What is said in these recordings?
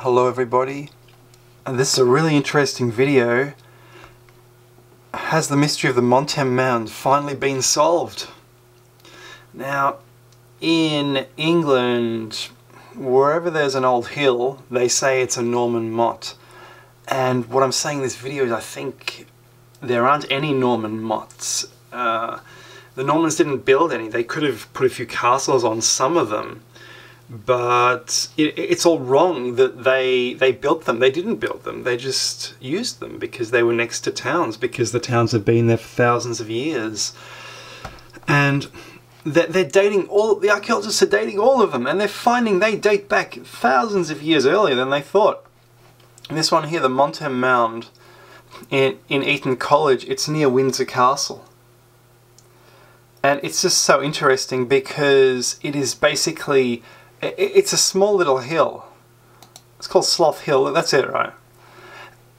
Hello everybody. And this is a really interesting video. Has the mystery of the Montem Mound finally been solved? Now, in England, wherever there's an old hill, they say it's a Norman motte. And what I'm saying in this video is I think there aren't any Norman mottes. Uh, the Normans didn't build any. They could have put a few castles on some of them but it, it's all wrong that they they built them. They didn't build them. They just used them because they were next to towns because the towns have been there for thousands of years, and they're, they're dating all the archaeologists are dating all of them, and they're finding they date back thousands of years earlier than they thought. And this one here, the Montem Mound in in Eton College, it's near Windsor Castle. And it's just so interesting because it is basically it's a small little hill. It's called Sloth Hill. That's it, right?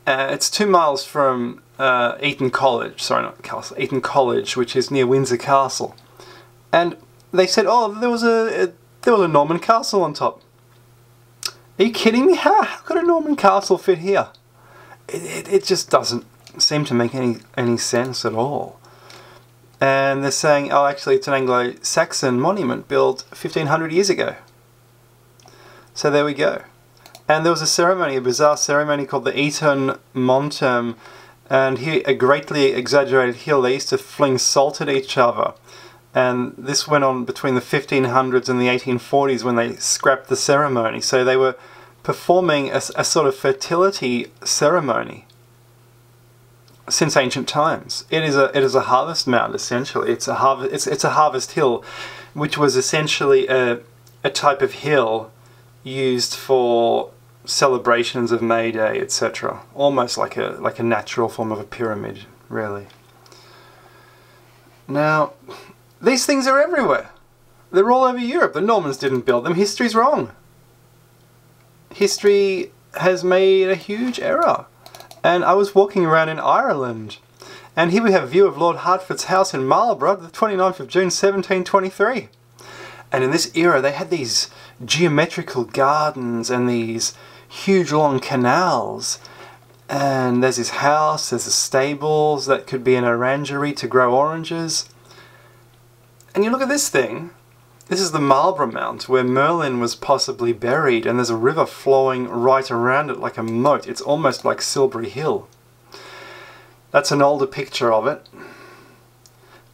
Uh, it's two miles from uh, Eton College. Sorry, not Castle. Eton College, which is near Windsor Castle. And they said, "Oh, there was a, a there was a Norman castle on top." Are you kidding me? How, how could a Norman castle fit here? It, it, it just doesn't seem to make any any sense at all. And they're saying, "Oh, actually, it's an Anglo-Saxon monument built 1500 years ago." So there we go. And there was a ceremony, a bizarre ceremony called the Eton Montem, and here a greatly exaggerated hill. They used to fling salt at each other. And this went on between the 1500s and the 1840s when they scrapped the ceremony. So they were performing a, a sort of fertility ceremony since ancient times. It is a it is a harvest mound essentially. It's a harvest it's it's a harvest hill, which was essentially a a type of hill used for celebrations of May Day, etc. Almost like a like a natural form of a pyramid, really. Now, these things are everywhere. They're all over Europe. The Normans didn't build them. History's wrong. History has made a huge error. And I was walking around in Ireland, and here we have a view of Lord Hertford's house in Marlborough, the 29th of June 1723. And in this era, they had these geometrical gardens and these huge long canals. And there's his house, there's the stables that could be an orangery to grow oranges. And you look at this thing. This is the Marlborough Mount where Merlin was possibly buried, and there's a river flowing right around it like a moat. It's almost like Silbury Hill. That's an older picture of it.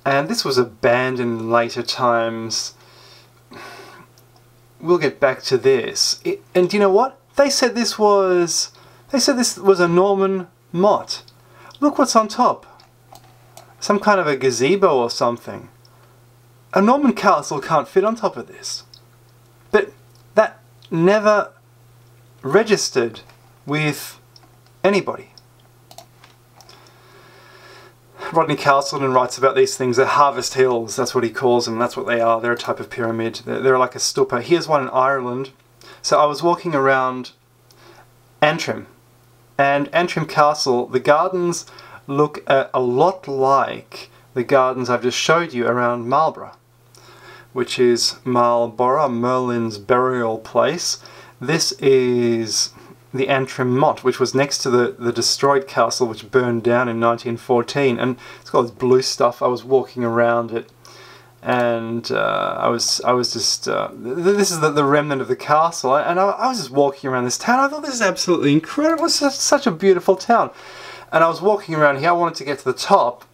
And this was abandoned in later times we'll get back to this. It, and you know what? They said this was, they said this was a Norman motte. Look what's on top. Some kind of a gazebo or something. A Norman castle can't fit on top of this. But that never registered with anybody. Rodney Castleden writes about these things. They're harvest hills, that's what he calls them. That's what they are. They're a type of pyramid. They're, they're like a stupa. Here's one in Ireland. So I was walking around Antrim. And Antrim Castle, the gardens look a, a lot like the gardens I've just showed you around Marlborough, which is Marlborough, Merlin's burial place. This is the Antrim Motte, which was next to the, the destroyed castle which burned down in 1914. And it's got this blue stuff. I was walking around it. And uh, I was I was just uh, this is the, the remnant of the castle. And I, I, was just walking around this town. I thought this is absolutely incredible. It's such, such a beautiful town. And I was walking around here. I wanted to get to the top.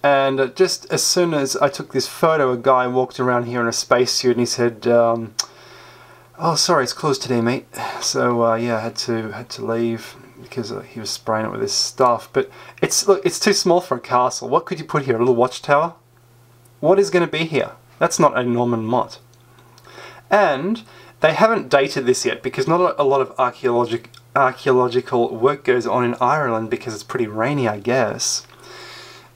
And uh, just as soon as I took this photo a guy walked around here in a spacesuit and he said um, Oh, sorry, it's closed today, mate. So uh, yeah, I had to had to leave because uh, he was spraying it with his stuff. But it's look, it's too small for a castle. What could you put here? A little watchtower? What is going to be here? That's not a Norman motte. And they haven't dated this yet because not a lot of archaeologic archaeological work goes on in Ireland because it's pretty rainy, I guess.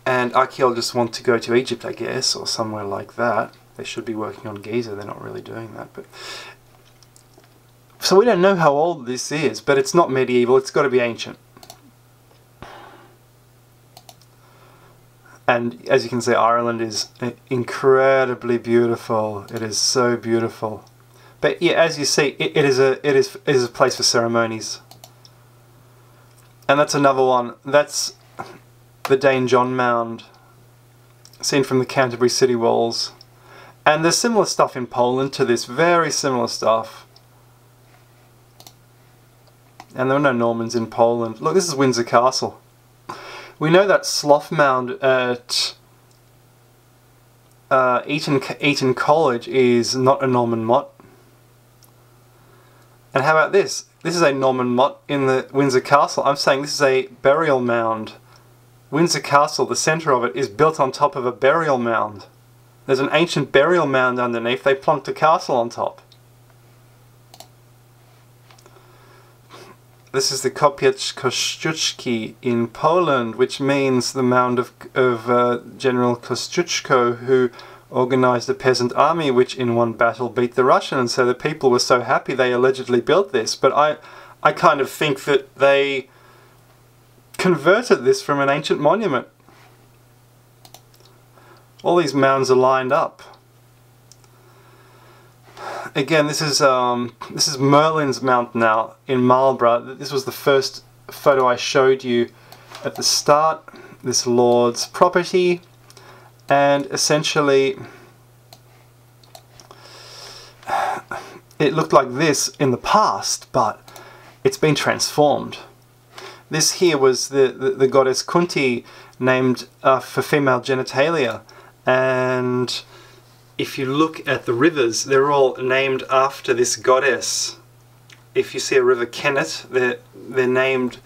And archaeologists want to go to Egypt, I guess, or somewhere like that. They should be working on Giza. They're not really doing that, but so we don't know how old this is, but it's not medieval, it's got to be ancient. And as you can see, Ireland is uh, incredibly beautiful. It is so beautiful. But yeah, as you see, it, it is a it is it is a place for ceremonies. And that's another one. That's the Dane John Mound, seen from the Canterbury city walls. And there's similar stuff in Poland to this, very similar stuff. And there were no Normans in Poland. Look, this is Windsor Castle. We know that Slough Mound at uh, Eton, Eton College is not a Norman motte. And how about this? This is a Norman motte in the Windsor Castle. I'm saying this is a burial mound. Windsor Castle, the centre of it, is built on top of a burial mound. There's an ancient burial mound underneath. They plunked a castle on top. This is the Kopiec Kościuszki in Poland, which means the mound of, of uh, General Kosciuszko, who organized a peasant army which in one battle beat the Russians. So the people were so happy they allegedly built this. But I, I kind of think that they converted this from an ancient monument. All these mounds are lined up. Again, this is um, this is Merlin's Mount now in Marlborough. This was the first photo I showed you at the start. This lord's property, and essentially, it looked like this in the past, but it's been transformed. This here was the, the, the goddess Kunti named uh, for female genitalia and if you look at the rivers, they're all named after this goddess. If you see a river Kennet, they're, they're named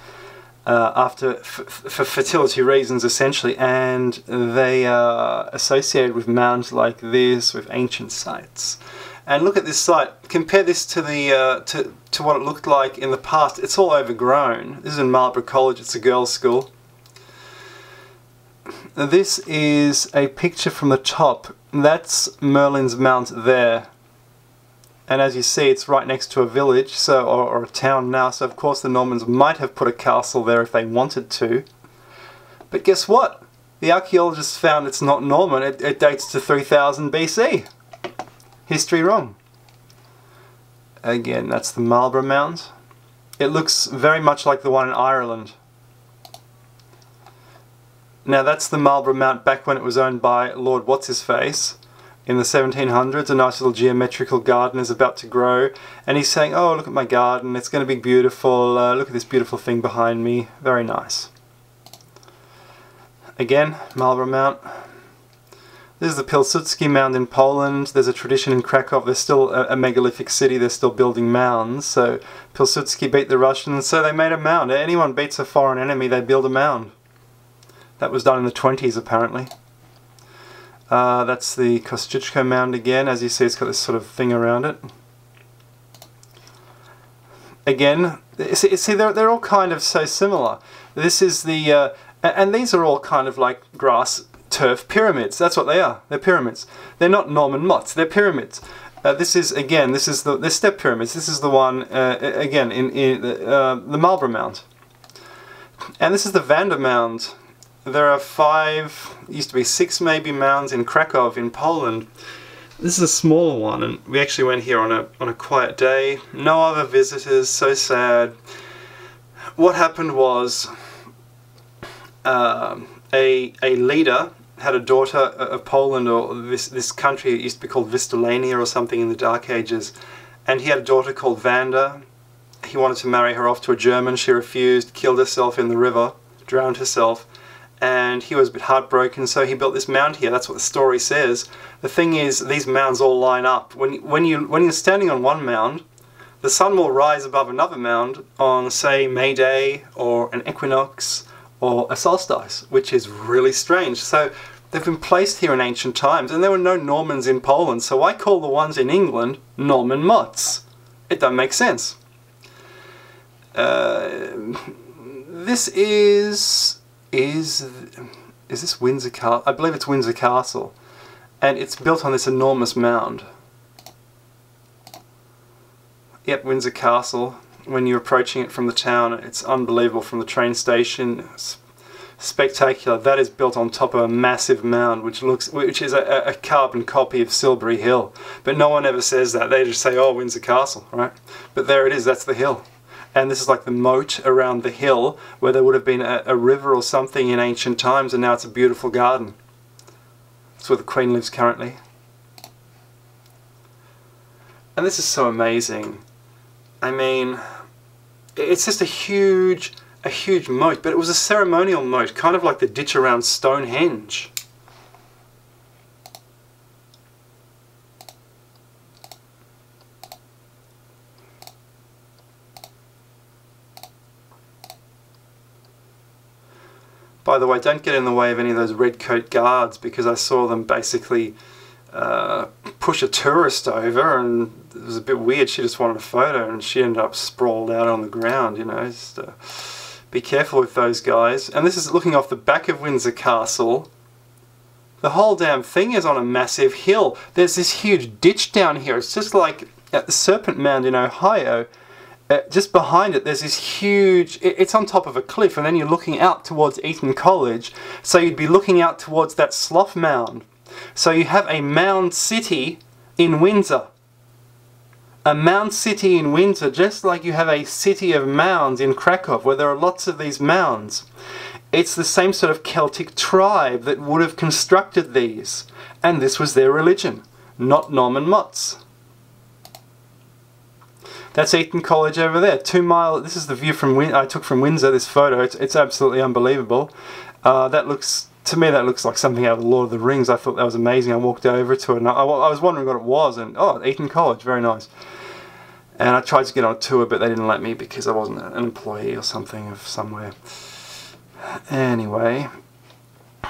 uh, after for fertility reasons essentially, and they are associated with mounds like this, with ancient sites. And look at this site. Compare this to the uh, to to what it looked like in the past. It's all overgrown. This is in Marlborough College. It's a girls' school. This is a picture from the top. That's Merlin's Mount there. And as you see, it's right next to a village, so or, or, a town now, so of course the Normans might have put a castle there if they wanted to. But guess what? The archaeologists found it's not Norman, it, it dates to 3000 BC. History wrong. Again, that's the Marlborough Mount. It looks very much like the one in Ireland. Now that's the Marlborough Mount back when it was owned by Lord What's-His-Face in the 1700s. A nice little geometrical garden is about to grow and he's saying, oh look at my garden, it's going to be beautiful, uh, look at this beautiful thing behind me, very nice. Again, Marlborough Mount. This is the Pilsudski Mound in Poland. There's a tradition in Krakow. There's still a, a, megalithic city. They're still building mounds. So Pilsudski beat the Russians, so they made a mound. Anyone beats a foreign enemy, they build a mound. That was done in the 20s apparently. Uh, that's the Kosciuszko mound again. As you see, it's got this sort of thing around it. Again, see, they're, they're all kind of so similar. This is the, uh, and these are all kind of like grass turf pyramids. That's what they are. They're pyramids. They're not Norman mottes. They're pyramids. Uh, this is again. This is the the step pyramids. This is the one uh, again in, in uh, the Marlborough Mound, and this is the Vanda Mound there are five, used to be six maybe mounds in Krakow in Poland. This is a smaller one and we actually went here on a, on a quiet day. No other visitors, so sad. What happened was uh, a, a leader had a daughter of Poland or this, this country, it used to be called Vistulania or something in the Dark Ages. And he had a daughter called Vanda. He wanted to marry her off to a German. She refused, killed herself in the river, drowned herself and he was a bit heartbroken, so he built this mound here. That's what the story says. The thing is, these mounds all line up. When, when, you, when you're standing on one mound, the sun will rise above another mound on, say, May Day or an equinox or a solstice, which is really strange. So they've been placed here in ancient times, and there were no Normans in Poland, so I call the ones in England Norman mottes. It doesn't make sense. Uh, this is is is this Windsor Castle? I believe it's Windsor Castle, and it's built on this enormous mound. Yep, Windsor Castle. When you're approaching it from the town, it's unbelievable from the train station. It's spectacular. That is built on top of a massive mound, which looks, which is a, a carbon copy of Silbury Hill. But no one ever says that. They just say, "Oh, Windsor Castle," right? But there it is. That's the hill. And this is like the moat around the hill where there would have been a, a river or something in ancient times, and now it's a beautiful garden. It's where the Queen lives currently. And this is so amazing. I mean, it's just a huge a huge moat, but it was a ceremonial moat, kind of like the ditch around Stonehenge. By the way, don't get in the way of any of those red coat guards because I saw them basically uh, push a tourist over and it was a bit weird. She just wanted a photo and she ended up sprawled out on the ground, you know. Just, uh, be careful with those guys. And this is looking off the back of Windsor Castle. The whole damn thing is on a massive hill. There's this huge ditch down here. It's just like at the Serpent Mound in Ohio. Uh, just behind it, there's this huge, it, it's on top of a cliff, and then you're looking out towards Eton College. So you'd be looking out towards that slough mound. So you have a mound city in Windsor a mound city in Windsor, just like you have a city of mounds in Krakow, where there are lots of these mounds. It's the same sort of Celtic tribe that would have constructed these, and this was their religion, not Norman Mottes. That's Eton College over there, two mile. This is the view from Win I took from Windsor. This photo, it's, it's absolutely unbelievable. Uh, that looks to me that looks like something out of Lord of the Rings. I thought that was amazing. I walked over to it and I, I was wondering what it was and oh, Eton College, very nice. And I tried to get on a tour but they didn't let me because I wasn't an employee or something of somewhere. Anyway,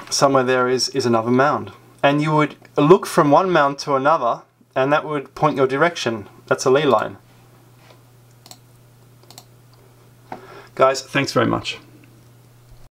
somewhere there is, is another mound. And you would look from one mound to another and that would point your direction. That's a ley line. Guys, thanks very much.